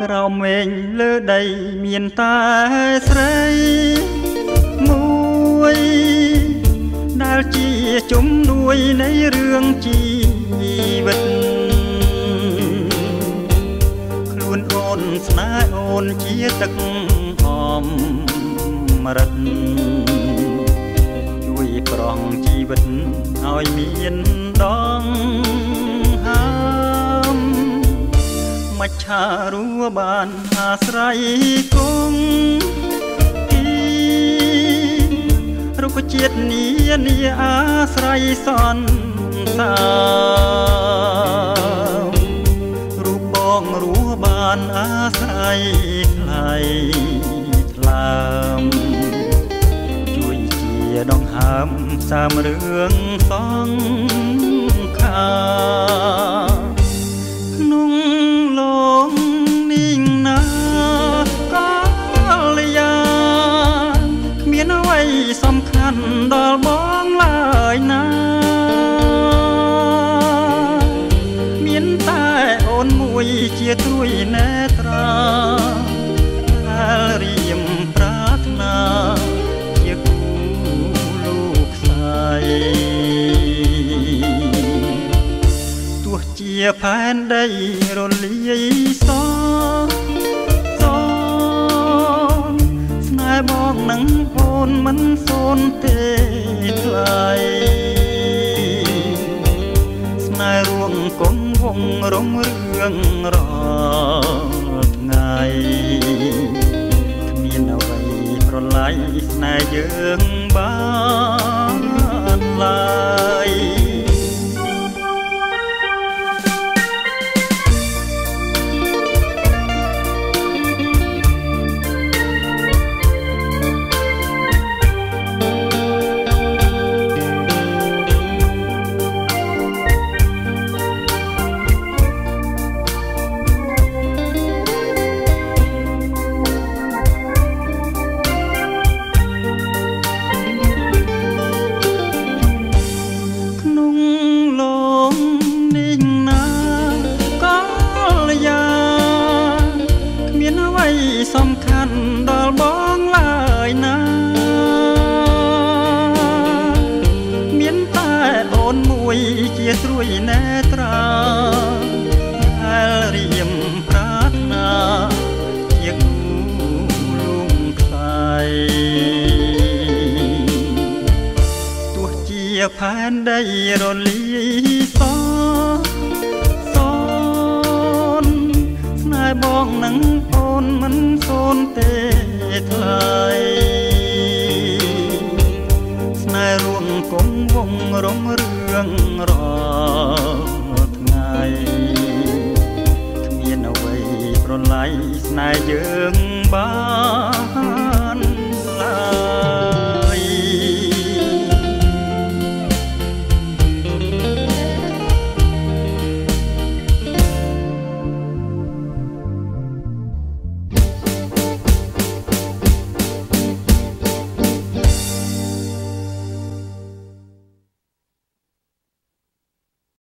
ក្រោមមេឃលើដីមានតែស្រីមួយដែលជាជំនួយនៃរឿងជីវិតខ្លួនអូនស្នេហ៍អូនជាទឹកហមរិតជួយប្រងជីវិតឲ្យមានដង មច្ឆារួបានអាស្រ័យគង់ទីរុក្ខជាតិនានាអាស្រ័យសន្សាររូបបងរស់បានអាស្រ័យថ្លៃថ្លើមជួយជាដងហើមសាមរឿងសងខាក្នុង វីសំខាន់ដល់បងឡើយណាមានតែអូនមួយជាត្រួយណែត្រាដែលរៀមប្រាថ្នាជាគូលោកស្រីទោះជាផែនដីរលាយសសស្នេហ៍បងនឹងអូ នមិនសូនទេថ្លៃស្នេហ៍រួងកងវងរងរឿងរាល់ថ្ងៃគ្មានអ្វីប្រឡាយស្នេហ៍យើងបានឡើយ ជាត្រួយណែត្រាដែលរៀមប្រាថ្នាជាគូលំខ្សែទោះជាផែនដីរលាយសស គ្មាន